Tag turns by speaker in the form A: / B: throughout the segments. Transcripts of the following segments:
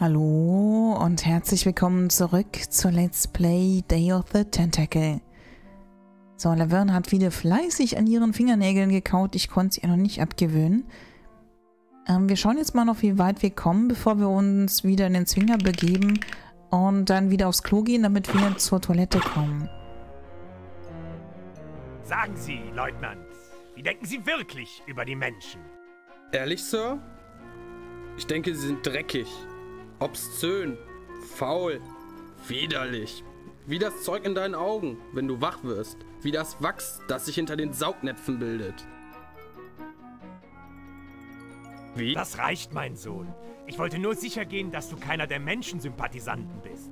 A: Hallo und herzlich willkommen zurück zu Let's Play Day of the Tentacle. So, Laverne hat wieder fleißig an ihren Fingernägeln gekaut. Ich konnte es ihr noch nicht abgewöhnen. Ähm, wir schauen jetzt mal noch, wie weit wir kommen, bevor wir uns wieder in den Zwinger begeben und dann wieder aufs Klo gehen, damit wir zur Toilette kommen.
B: Sagen Sie, Leutnant, wie denken Sie wirklich über die Menschen?
C: Ehrlich, Sir? Ich denke, sie sind dreckig, obszön, faul, widerlich. Wie das Zeug in deinen Augen, wenn du wach wirst. Wie das Wachs, das sich hinter den Saugnäpfen bildet.
B: Wie? Das reicht, mein Sohn. Ich wollte nur sicher gehen, dass du keiner der Menschensympathisanten bist.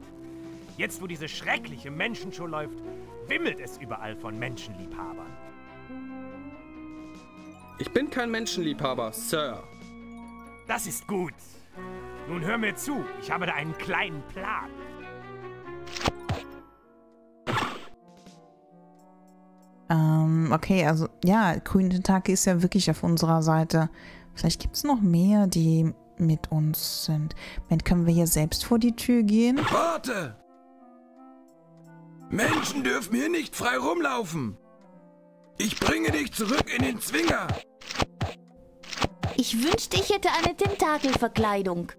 B: Jetzt, wo diese schreckliche Menschenshow läuft, wimmelt es überall von Menschenliebhabern.
C: Ich bin kein Menschenliebhaber, Sir.
B: Das ist gut. Nun hör mir zu, ich habe da einen kleinen Plan.
A: Ähm, okay, also ja, Queen Tentake ist ja wirklich auf unserer Seite. Vielleicht gibt es noch mehr, die mit uns sind. Moment, können wir hier selbst vor die Tür gehen?
D: Warte! Menschen dürfen hier nicht frei rumlaufen. Ich bringe dich zurück in den Zwinger.
E: Ich wünschte, ich hätte eine Tentakelverkleidung.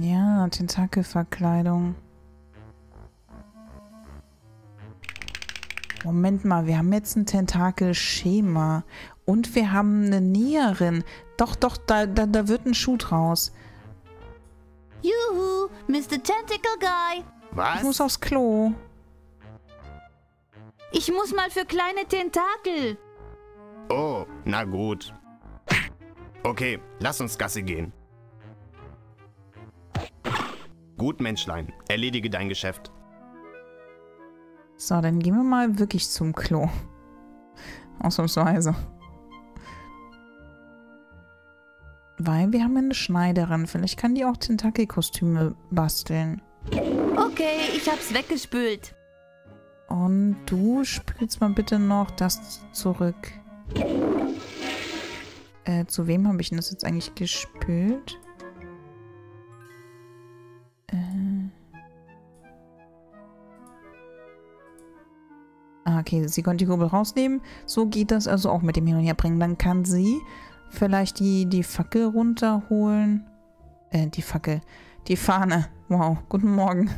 A: Ja, Tentakelverkleidung. Moment mal, wir haben jetzt ein Tentakelschema. Und wir haben eine Näherin. Doch, doch, da, da, da wird ein Schuh draus.
E: Juhu, Mr. Tentacle Guy.
A: Ich muss aufs Klo.
E: Ich muss mal für kleine Tentakel.
F: Oh, na gut. Okay, lass uns Gasse gehen. Gut, Menschlein, erledige dein Geschäft.
A: So, dann gehen wir mal wirklich zum Klo. Ausnahmsweise. Weil wir haben eine Schneiderin. Vielleicht kann die auch Tentakelkostüme basteln.
E: Okay, ich hab's weggespült.
A: Und du spülst mal bitte noch das zurück. Äh, zu wem habe ich denn das jetzt eigentlich gespült? Ah, okay, sie konnte die Kurbel rausnehmen. So geht das also auch mit dem Hin- und Herbringen. Dann kann sie vielleicht die, die Fackel runterholen. Äh, die Fackel. Die Fahne. Wow, guten Morgen.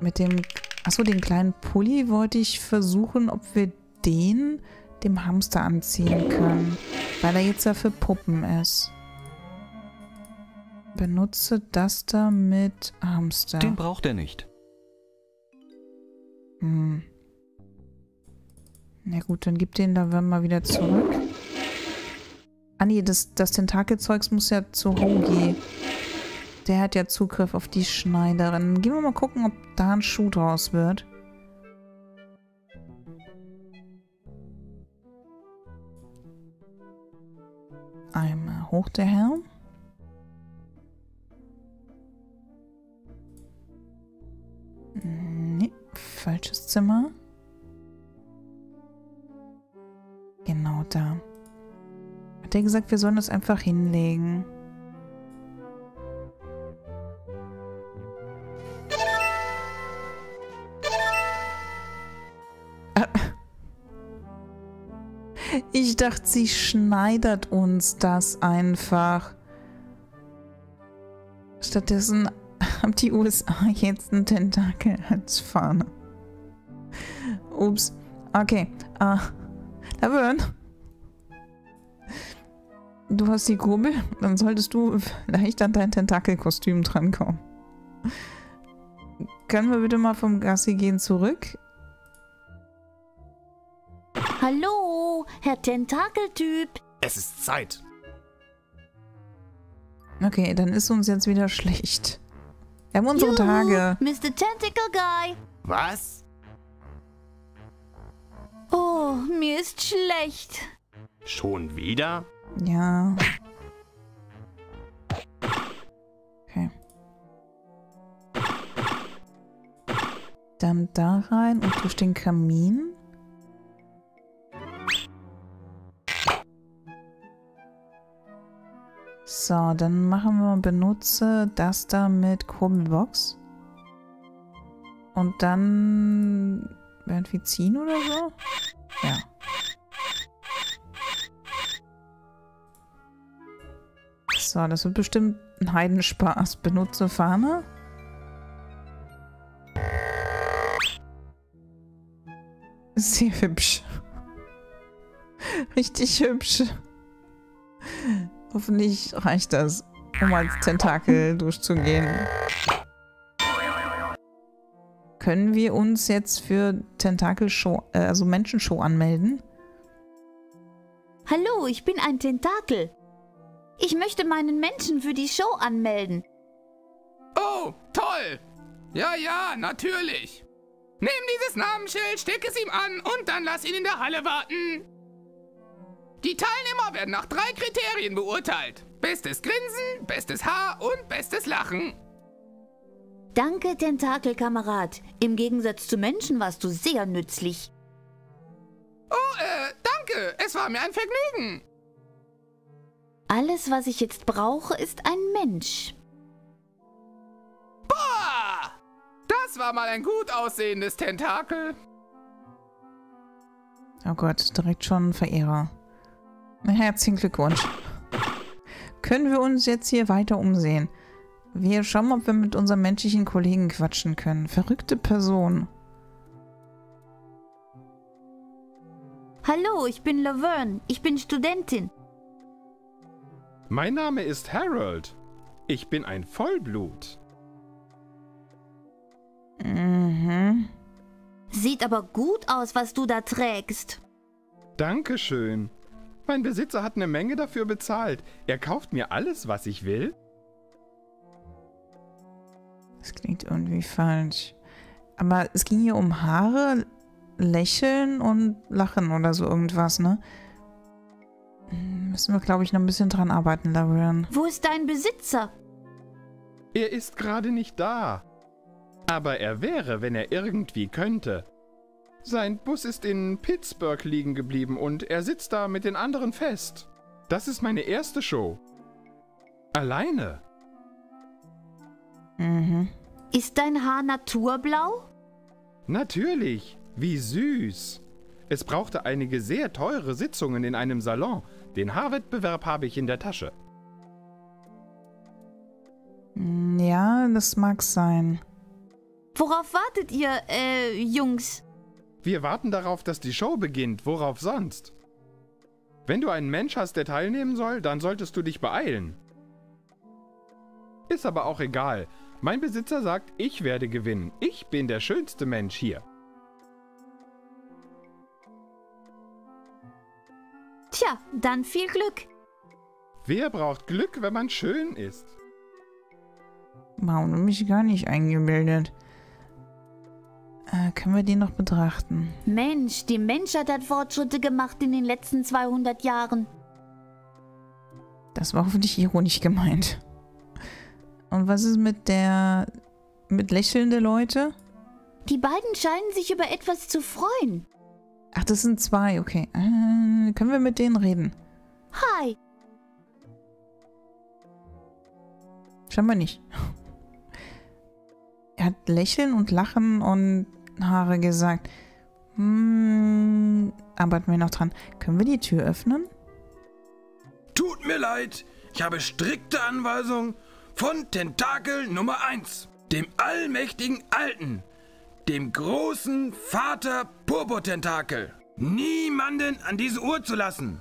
A: Mit dem... Achso, den kleinen Pulli wollte ich versuchen, ob wir den dem Hamster anziehen können. Weil er jetzt ja für Puppen ist. Benutze das da mit Hamster.
G: Den braucht er nicht.
A: Hm. Na gut, dann gib den da mal wieder zurück. Ah nee, das, das Tentakelzeugs muss ja zu Hogi. Der hat ja Zugriff auf die Schneiderin. Gehen wir mal gucken, ob da ein Schuh draus wird. Einmal hoch der Herr. Nee, falsches Zimmer. Genau da. Hat er gesagt, wir sollen das einfach hinlegen. Ich dachte, sie schneidert uns das einfach. Stattdessen haben die USA jetzt einen Tentakel als Fahne. Ups. Okay. Uh, Laverne. Du hast die Kurbel, dann solltest du vielleicht an dein Tentakelkostüm drankommen. Können wir bitte mal vom Gassi gehen zurück?
E: Hallo, Herr Tentakeltyp.
F: Es ist Zeit.
A: Okay, dann ist uns jetzt wieder schlecht. Wir haben unsere
E: Juhu,
A: Tage.
E: Mr. Tentacle Guy.
F: Was?
E: Oh, mir ist schlecht.
F: Schon wieder?
A: Ja. Okay. Dann da rein und durch den Kamin. So, dann machen wir benutze das da mit Kurbelbox. Und dann ziehen oder so? Ja. So, das wird bestimmt ein Heidenspaß. Benutze Fahne. Sehr hübsch. Richtig hübsch. Hoffentlich reicht das, um als Tentakel durchzugehen. Können wir uns jetzt für Tentakel-Show, äh, also Menschenshow anmelden?
E: Hallo, ich bin ein Tentakel. Ich möchte meinen Menschen für die Show anmelden.
G: Oh, toll! Ja, ja, natürlich. Nimm dieses Namensschild, steck es ihm an und dann lass ihn in der Halle warten. Die Teilnehmer werden nach drei Kriterien beurteilt. Bestes Grinsen, bestes Haar und bestes Lachen.
E: Danke, Tentakelkamerad. Im Gegensatz zu Menschen warst du sehr nützlich.
G: Oh, äh, danke. Es war mir ein Vergnügen.
E: Alles, was ich jetzt brauche, ist ein Mensch.
G: Boah! Das war mal ein gut aussehendes Tentakel.
A: Oh Gott, direkt schon ein Verehrer. Herzlichen Glückwunsch. Können wir uns jetzt hier weiter umsehen? Wir schauen, ob wir mit unserem menschlichen Kollegen quatschen können. Verrückte Person.
E: Hallo, ich bin Laverne. Ich bin Studentin.
H: Mein Name ist Harold. Ich bin ein Vollblut.
A: Mhm.
E: Sieht aber gut aus, was du da trägst.
H: Dankeschön. Mein Besitzer hat eine Menge dafür bezahlt. Er kauft mir alles, was ich will.
A: Das klingt irgendwie falsch. Aber es ging hier um Haare, Lächeln und Lachen oder so irgendwas, ne? Hm, Müssen wir, glaube ich, noch ein bisschen dran arbeiten, Laverne.
E: Wo ist dein Besitzer?
H: Er ist gerade nicht da. Aber er wäre, wenn er irgendwie könnte. Sein Bus ist in Pittsburgh liegen geblieben und er sitzt da mit den anderen fest. Das ist meine erste Show. Alleine.
A: Mhm.
E: Ist dein Haar naturblau?
H: Natürlich. Wie süß. Es brauchte einige sehr teure Sitzungen in einem Salon. Den Haarwettbewerb habe ich in der Tasche.
A: Hm, Ja, das mag sein.
E: Worauf wartet ihr, äh, Jungs?
H: Wir warten darauf, dass die Show beginnt. Worauf sonst? Wenn du einen Mensch hast, der teilnehmen soll, dann solltest du dich beeilen. Ist aber auch egal. Mein Besitzer sagt, ich werde gewinnen. Ich bin der schönste Mensch hier.
E: Tja, dann viel Glück.
H: Wer braucht Glück, wenn man schön ist?
A: Wow, du mich gar nicht eingebildet. Äh, können wir den noch betrachten?
E: Mensch, die Menschheit hat Fortschritte gemacht in den letzten 200 Jahren.
A: Das war hoffentlich ironisch gemeint. Und was ist mit der... mit lächelnde Leute?
E: Die beiden scheinen sich über etwas zu freuen.
A: Ach, das sind zwei, okay. Äh, können wir mit denen reden?
E: Hi,
A: Scheinbar nicht. Er hat Lächeln und Lachen und Haare gesagt. Hm, arbeiten wir noch dran. Können wir die Tür öffnen?
D: Tut mir leid, ich habe strikte Anweisungen von Tentakel Nummer 1, dem allmächtigen Alten, dem großen Vater Purpurtentakel. Niemanden an diese Uhr zu lassen.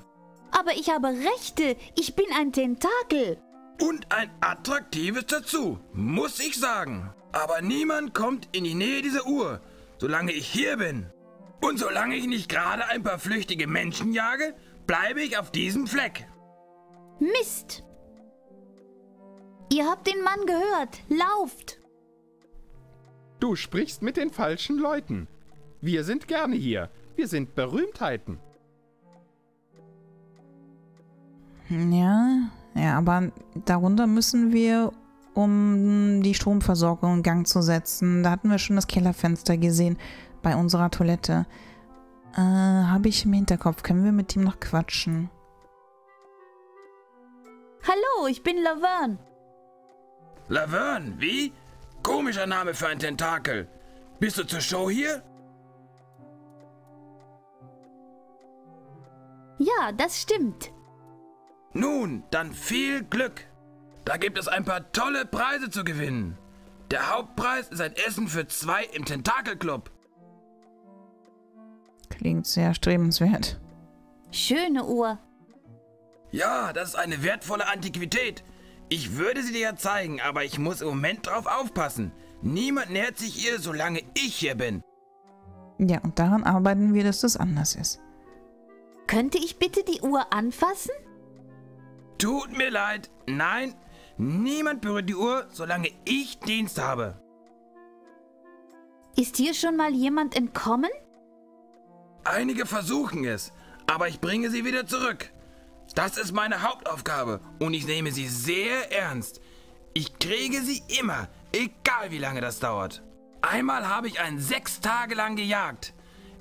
E: aber ich habe Rechte. Ich bin ein Tentakel.
D: Und ein attraktives dazu, muss ich sagen. Aber niemand kommt in die Nähe dieser Uhr, solange ich hier bin. Und solange ich nicht gerade ein paar flüchtige Menschen jage, bleibe ich auf diesem Fleck.
E: Mist. Ihr habt den Mann gehört. Lauft.
H: Du sprichst mit den falschen Leuten. Wir sind gerne hier. Wir sind Berühmtheiten.
A: Ja, ja, aber darunter müssen wir, um die Stromversorgung in Gang zu setzen. Da hatten wir schon das Kellerfenster gesehen bei unserer Toilette. Äh, habe ich im Hinterkopf. Können wir mit ihm noch quatschen?
E: Hallo, ich bin Laverne.
D: Laverne, wie? Komischer Name für ein Tentakel. Bist du zur Show hier?
E: Ja, das stimmt.
D: Nun, dann viel Glück. Da gibt es ein paar tolle Preise zu gewinnen. Der Hauptpreis ist ein Essen für zwei im Tentakelclub.
A: Klingt sehr strebenswert.
E: Schöne Uhr.
D: Ja, das ist eine wertvolle Antiquität. Ich würde sie dir ja zeigen, aber ich muss im Moment drauf aufpassen. Niemand nähert sich ihr, solange ich hier bin.
A: Ja, und daran arbeiten wir, dass das anders ist.
E: Könnte ich bitte die Uhr anfassen?
D: Tut mir leid. Nein, niemand berührt die Uhr, solange ich Dienst habe.
E: Ist hier schon mal jemand entkommen?
D: Einige versuchen es, aber ich bringe sie wieder zurück. Das ist meine Hauptaufgabe und ich nehme sie sehr ernst. Ich kriege sie immer, egal wie lange das dauert. Einmal habe ich einen sechs Tage lang gejagt.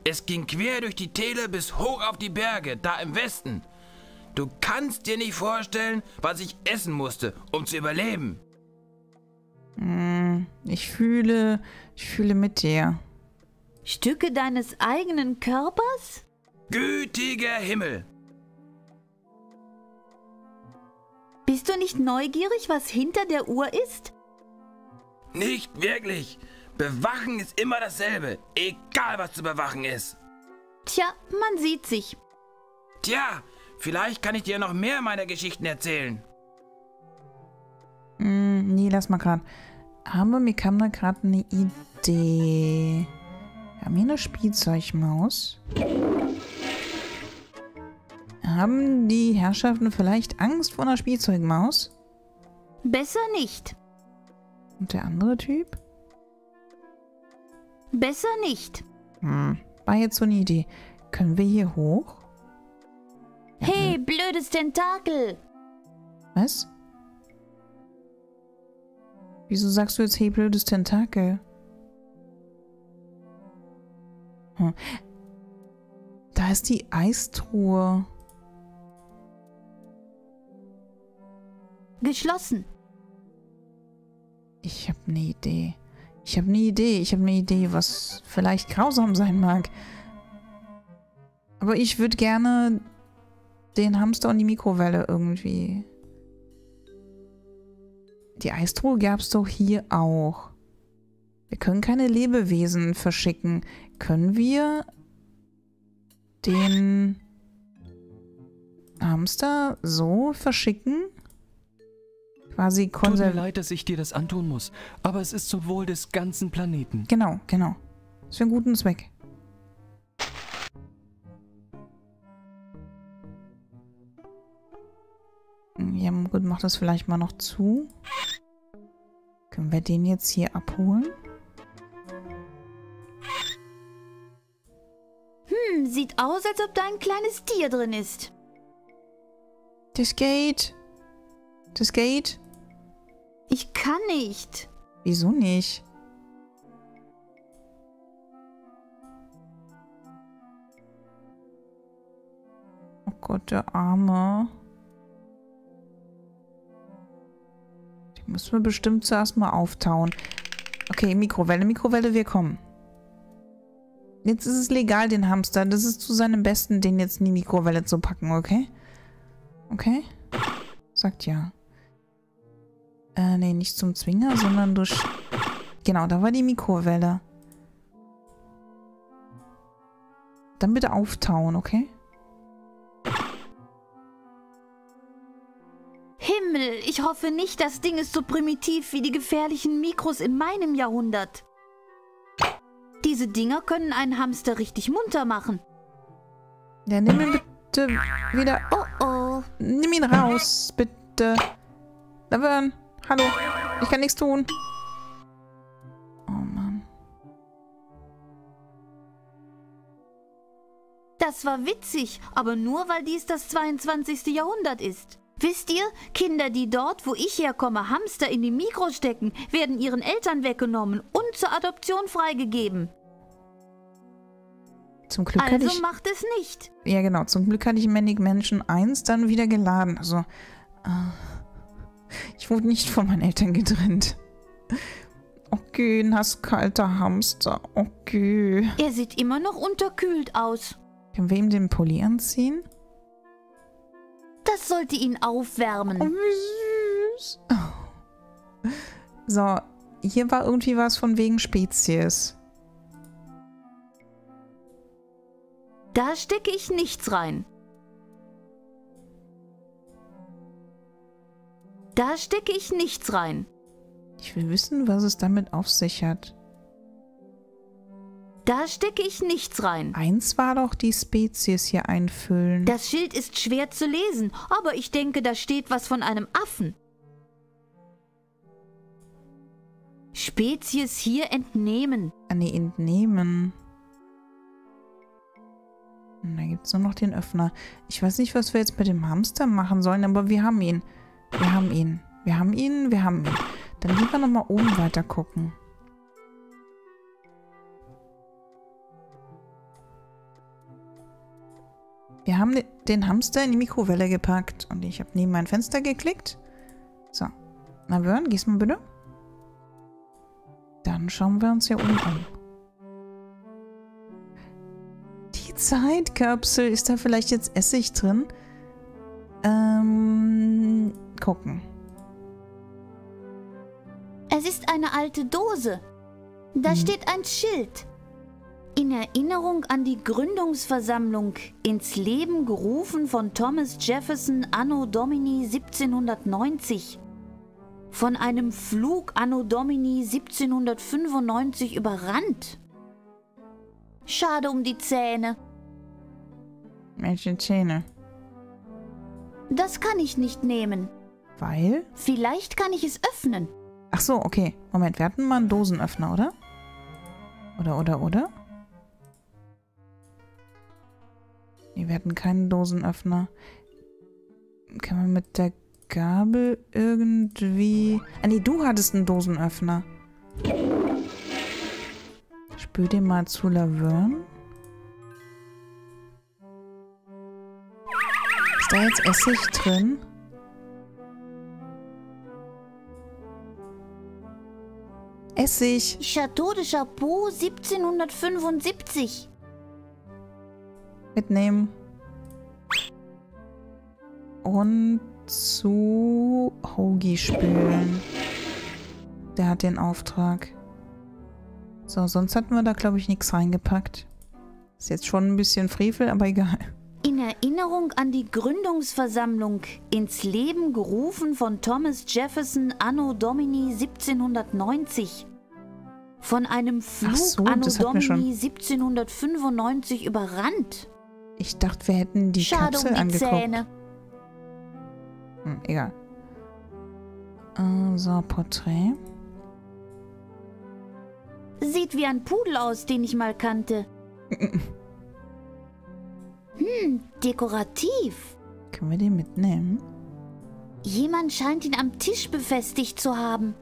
D: Es ging quer durch die Täler bis hoch auf die Berge, da im Westen. Du kannst dir nicht vorstellen, was ich essen musste, um zu überleben.
A: Hm, ich fühle, ich fühle mit dir.
E: Stücke deines eigenen Körpers?
D: Gütiger Himmel!
E: Bist du nicht neugierig, was hinter der Uhr ist?
D: Nicht wirklich. Bewachen ist immer dasselbe, egal was zu bewachen ist.
E: Tja, man sieht sich.
D: Tja, vielleicht kann ich dir noch mehr meiner Geschichten erzählen.
A: Hm, nee, lass mal grad. Aber mir kam da gerade eine Idee. Wir haben hier eine Spielzeugmaus. Haben die Herrschaften vielleicht Angst vor einer Spielzeugmaus?
E: Besser nicht.
A: Und der andere Typ?
E: Besser nicht.
A: Hm, war jetzt so eine Idee. Können wir hier hoch?
E: Hey, blödes Tentakel!
A: Was? Wieso sagst du jetzt, hey, blödes Tentakel? Hm. Da ist die Eistruhe.
E: Geschlossen.
A: Ich habe eine Idee. Ich habe eine Idee. Ich habe eine Idee, was vielleicht grausam sein mag. Aber ich würde gerne den Hamster und die Mikrowelle irgendwie. Die Eistruhe gab es doch hier auch. Wir können keine Lebewesen verschicken. Können wir den Hamster so verschicken? Quasi
I: Tut mir leid, dass ich dir das antun muss, aber es ist zum Wohl des ganzen Planeten.
A: Genau, genau. Ist für einen guten Zweck. Ja, gut, mach das vielleicht mal noch zu. Können wir den jetzt hier abholen?
E: Hm, sieht aus, als ob da ein kleines Tier drin ist.
A: Das geht. Das geht.
E: Ich kann nicht.
A: Wieso nicht? Oh Gott, der Arme. Die müssen wir bestimmt zuerst mal auftauen. Okay, Mikrowelle, Mikrowelle, wir kommen. Jetzt ist es legal, den Hamster. Das ist zu seinem Besten, den jetzt in die Mikrowelle zu packen, okay? Okay? Sagt ja. Äh, nee, nicht zum Zwinger, sondern durch... Genau, da war die Mikrowelle. Dann bitte auftauen, okay?
E: Himmel, ich hoffe nicht, das Ding ist so primitiv wie die gefährlichen Mikros in meinem Jahrhundert. Diese Dinger können einen Hamster richtig munter machen.
A: Ja, nimm ihn bitte wieder...
E: Oh oh.
A: Nimm ihn raus, bitte. Laverne, hallo. Ich kann nichts tun. Oh Mann.
E: Das war witzig, aber nur weil dies das 22. Jahrhundert ist. Wisst ihr, Kinder, die dort, wo ich herkomme, Hamster in die Mikro stecken, werden ihren Eltern weggenommen und zur Adoption freigegeben.
A: Zum Glück
E: Also
A: ich...
E: macht es nicht.
A: Ja, genau. Zum Glück hatte ich Manic Mansion 1 dann wieder geladen. Also, äh, Ich wurde nicht von meinen Eltern getrennt. Okay, nasskalter Hamster. Okay.
E: Er sieht immer noch unterkühlt aus.
A: Können wir ihm den Pulli anziehen?
E: Das sollte ihn aufwärmen.
A: Oh, wie süß. Oh. So, hier war irgendwie was von wegen Spezies.
E: Da stecke ich nichts rein. Da stecke ich nichts rein.
A: Ich will wissen, was es damit auf sich hat.
E: Da stecke ich nichts rein.
A: Eins war doch die Spezies hier einfüllen.
E: Das Schild ist schwer zu lesen, aber ich denke, da steht was von einem Affen. Spezies hier entnehmen.
A: Ah, nee, entnehmen. Und da gibt es nur noch den Öffner. Ich weiß nicht, was wir jetzt mit dem Hamster machen sollen, aber wir haben ihn. Wir haben ihn. Wir haben ihn, wir haben ihn. Dann wir nochmal oben weiter gucken. Wir haben den Hamster in die Mikrowelle gepackt und ich habe neben mein Fenster geklickt. So. Na, Björn, gehst mal bitte. Dann schauen wir uns hier oben um. Die Zeitkapsel. Ist da vielleicht jetzt Essig drin? Ähm, gucken.
E: Es ist eine alte Dose. Da
A: Mhm.
E: steht ein Schild. In Erinnerung an die Gründungsversammlung ins Leben gerufen von Thomas Jefferson anno Domini 1790. Von einem Flug anno Domini 1795 überrannt. Schade um die Zähne.
A: Welche Zähne?
E: Das kann ich nicht nehmen.
A: Weil?
E: Vielleicht kann ich es öffnen.
A: Ach so, okay. Moment, wir hatten mal einen Dosenöffner, oder? Oder, oder, oder? Nee, wir hatten keinen Dosenöffner. Kann man mit der Gabel irgendwie... Ah, nee, du hattest einen Dosenöffner. Spür dir mal zu Laverne. Ist da jetzt Essig drin? Essig.
E: Chateau de Chapeau 1775.
A: mitnehmen. Und zu Hoagie spülen. Der hat den Auftrag. So, sonst hatten wir da, glaube ich, nichts reingepackt. Ist jetzt schon ein bisschen Frevel, aber egal.
E: In Erinnerung an die Gründungsversammlung ins Leben gerufen von Thomas Jefferson anno Domini 1790. Von einem Flug
A: so,
E: anno. Domini 1795 überrannt.
A: Ich dachte, wir hätten die
E: Schade
A: Kapsel
E: um die
A: angeguckt.
E: Zähne.
A: Hm, egal. Äh, so, Porträt.
E: Sieht wie ein Pudel aus, den ich mal kannte. Hm, dekorativ.
A: Können wir den mitnehmen?
E: Jemand scheint ihn am Tisch befestigt zu haben.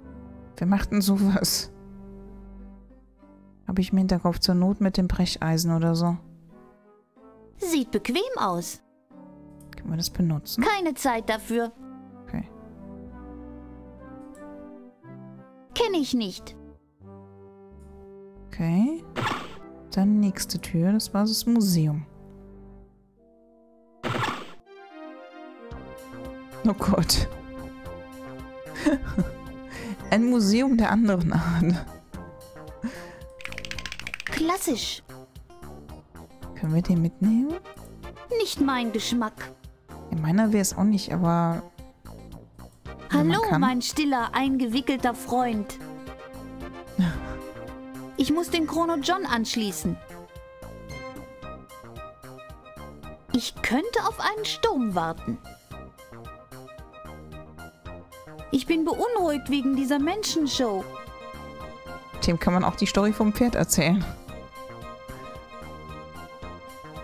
A: Wer macht denn sowas? Habe ich im Hinterkopf zur Not mit dem Brecheisen oder so.
E: Sieht bequem aus.
A: Können wir das benutzen?
E: Keine Zeit dafür.
A: Okay.
E: Kenne ich nicht.
A: Okay. Dann nächste Tür, das war das Museum. Oh Gott. Ein Museum der anderen Art.
E: Klassisch.
A: Können wir den mitnehmen?
E: Nicht mein Geschmack.
A: In meiner wäre es auch nicht, aber...
E: Hallo, mein stiller, eingewickelter Freund. Ich muss den Chrono John anschließen. Ich könnte auf einen Sturm warten. Ich bin beunruhigt wegen dieser Menschenshow.
A: Dem kann man auch die Story vom Pferd erzählen.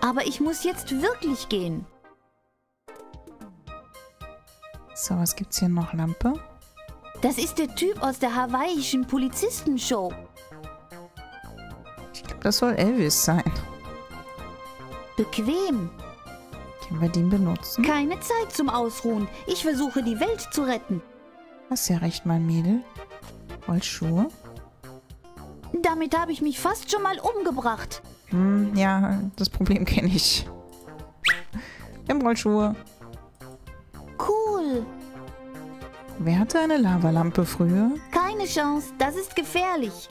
E: Aber ich muss jetzt wirklich gehen.
A: So, was gibt's hier noch? Lampe?
E: Das ist der Typ aus der hawaiischen Polizistenshow.
A: Ich glaube, das soll Elvis sein.
E: Bequem.
A: Können wir den benutzen?
E: Keine Zeit zum Ausruhen. Ich versuche die Welt zu retten.
A: Hast ja recht, mein Mädel. Rollschuhe?
E: Damit habe ich mich fast schon mal umgebracht.
A: Hm, ja, das Problem kenne ich. Wir haben Rollschuhe.
E: Cool.
A: Wer hatte eine Lavalampe früher?
E: Keine Chance. Das ist gefährlich.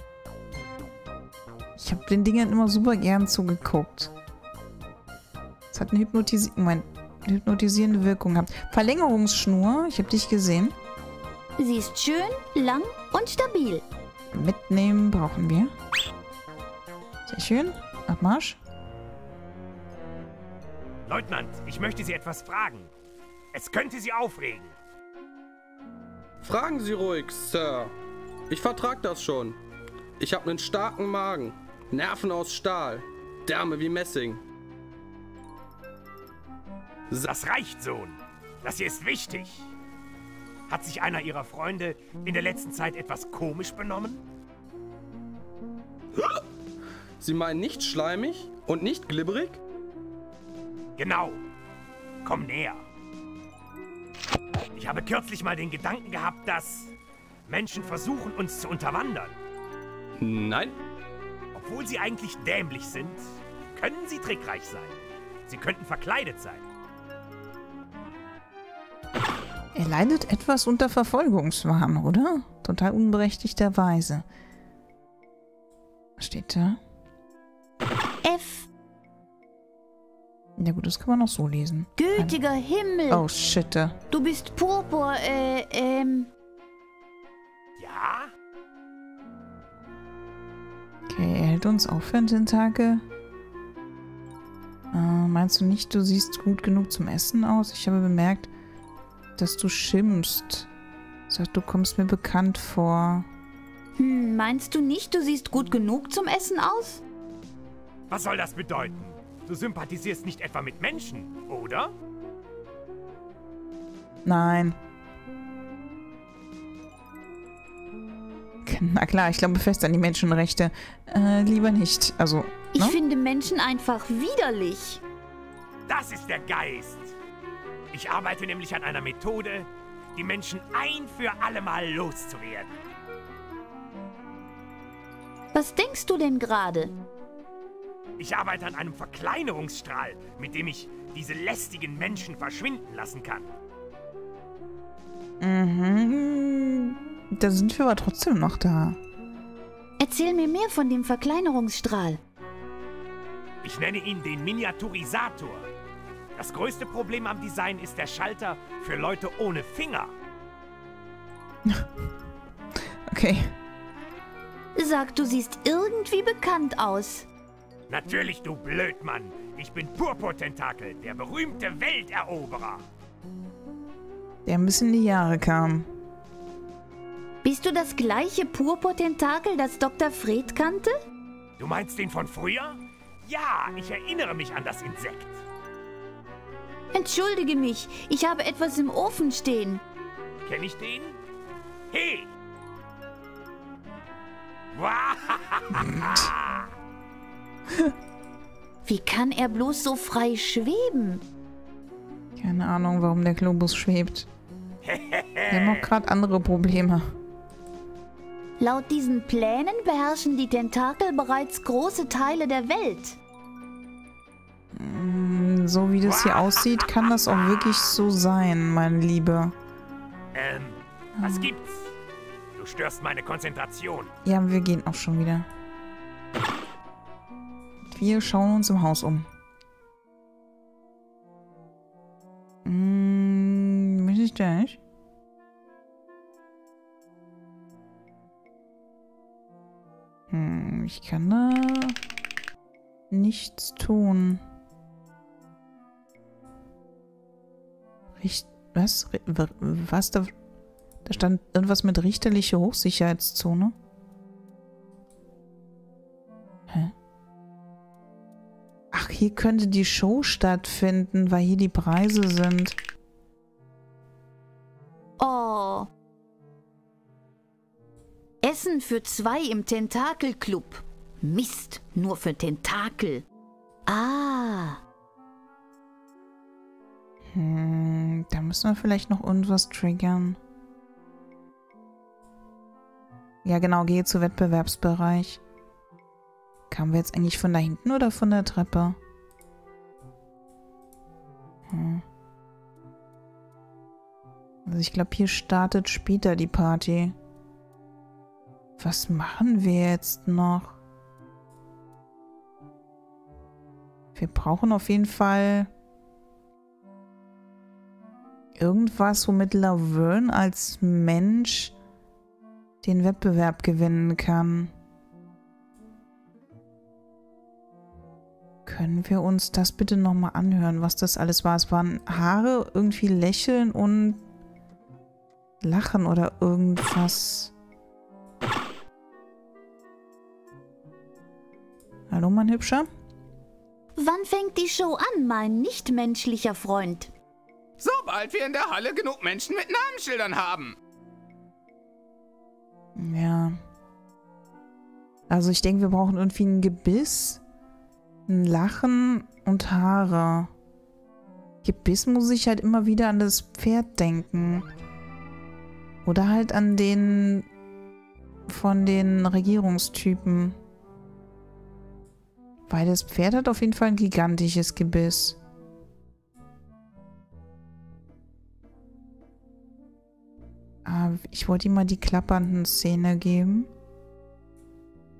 A: Ich habe den Dingen immer super gern zugeguckt. Es hat eine, Hypnotisi Moment, eine hypnotisierende Wirkung gehabt. Verlängerungsschnur, ich habe dich gesehen.
E: Sie ist schön, lang und stabil.
A: Mitnehmen brauchen wir. Sehr schön. Abmarsch.
B: Leutnant, ich möchte Sie etwas fragen. Es könnte Sie aufregen.
C: Fragen Sie ruhig, Sir. Ich vertrag das schon. Ich habe einen starken Magen, Nerven aus Stahl, Därme wie Messing.
B: Das reicht, Sohn. Das hier ist wichtig. Hat sich einer Ihrer Freunde in der letzten Zeit etwas komisch benommen?
C: Sie meinen nicht schleimig und nicht glibberig?
B: Genau. Komm näher. Ich habe kürzlich mal den Gedanken gehabt, dass Menschen versuchen, uns zu unterwandern.
C: Nein.
B: Obwohl sie eigentlich dämlich sind, können sie trickreich sein. Sie könnten verkleidet sein.
A: Er leidet etwas unter Verfolgungswahn, oder? Total unberechtigterweise. Was steht da? Ja gut, das kann man noch so lesen.
E: Gütiger Himmel.
A: Oh, shit.
E: Du bist Purpur, äh, ähm.
B: Ja?
A: Okay, er hält uns auf für den Tage. Äh, meinst du nicht, du siehst gut genug zum Essen aus? Ich habe bemerkt, dass du schimpfst. Sag, du kommst mir bekannt vor.
E: Hm, meinst du nicht, du siehst gut genug zum Essen aus?
B: Was soll das bedeuten? Du sympathisierst nicht etwa mit Menschen, oder?
A: Nein. Na klar, ich glaube fest an die Menschenrechte. Äh, lieber nicht. Also,
E: Ich
A: ne?
E: finde Menschen einfach widerlich.
B: Das ist der Geist. Ich arbeite nämlich an einer Methode, die Menschen ein für allemal loszuwerden.
E: Was denkst du denn gerade?
B: Ich arbeite an einem Verkleinerungsstrahl, mit dem ich diese lästigen Menschen verschwinden lassen kann.
A: Mhm. Da sind wir aber trotzdem noch da.
E: Erzähl mir mehr von dem Verkleinerungsstrahl.
B: Ich nenne ihn den Miniaturisator. Das größte Problem am Design ist der Schalter für Leute ohne Finger.
A: Okay.
E: Sag, du siehst irgendwie bekannt aus.
B: Natürlich, du Blödmann. Ich bin Purpurtentakel, der berühmte Welteroberer.
A: Der ein bisschen in die Jahre kam.
E: Bist du das gleiche Purpurtentakel, das Dr. Fred kannte?
B: Du meinst den von früher? Ja, ich erinnere mich an das Insekt.
E: Entschuldige mich, ich habe etwas im Ofen stehen.
B: Kenn ich den? Hey!
E: Wie kann er bloß so frei schweben?
A: Keine Ahnung, warum der Globus schwebt. Wir haben auch gerade andere Probleme.
E: Laut diesen Plänen beherrschen die Tentakel bereits große Teile der Welt.
A: Mm, So wie das hier aussieht, kann das auch wirklich so sein, meine Liebe.
B: ähm, was gibt's? Du störst meine Konzentration.
A: Ja, wir gehen auch schon wieder. Wir schauen uns im Haus um. Hm, was ist das? Hm, ich kann da nichts tun. Richt was? Was da? Da stand irgendwas mit richterliche Hochsicherheitszone. Hier könnte die Show stattfinden, weil hier die Preise sind.
E: Oh. Essen für zwei im Tentakelclub. Mist, nur für Tentakel. Ah.
A: Hm, da müssen wir vielleicht noch irgendwas triggern. Ja, genau, gehe zu Wettbewerbsbereich. Kamen wir jetzt eigentlich von da hinten oder von der Treppe? Hm. Also ich glaube, hier startet später die Party. Was machen wir jetzt noch? Wir brauchen auf jeden Fall irgendwas, womit Laverne als Mensch den Wettbewerb gewinnen kann. Können wir uns das bitte nochmal anhören, was das alles war? Es waren Haare, irgendwie Lächeln und Lachen oder irgendwas. Hallo, mein Hübscher?
E: Wann fängt die Show an, mein nichtmenschlicher Freund?
G: Sobald wir in der Halle genug Menschen mit Namensschildern haben.
A: Ja. Also ich denke, wir brauchen irgendwie ein Gebiss, Lachen und Haare. Gebiss muss ich halt immer wieder an das Pferd denken. Oder halt an den von den Regierungstypen. Weil das Pferd hat auf jeden Fall ein gigantisches Gebiss. Ah, ich wollte ihm mal die klappernden Szene geben.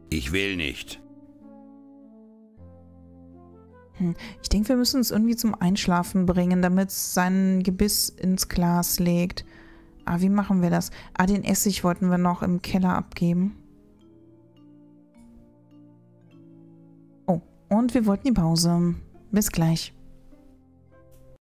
D: Ich will nicht.
A: Hm. Ich denke, wir müssen es irgendwie zum Einschlafen bringen, damit es sein Gebiss ins Glas legt. Ah, wie machen wir das? Ah, den Essig wollten wir noch im Keller abgeben. Oh, und wir wollten die Pause. Bis gleich.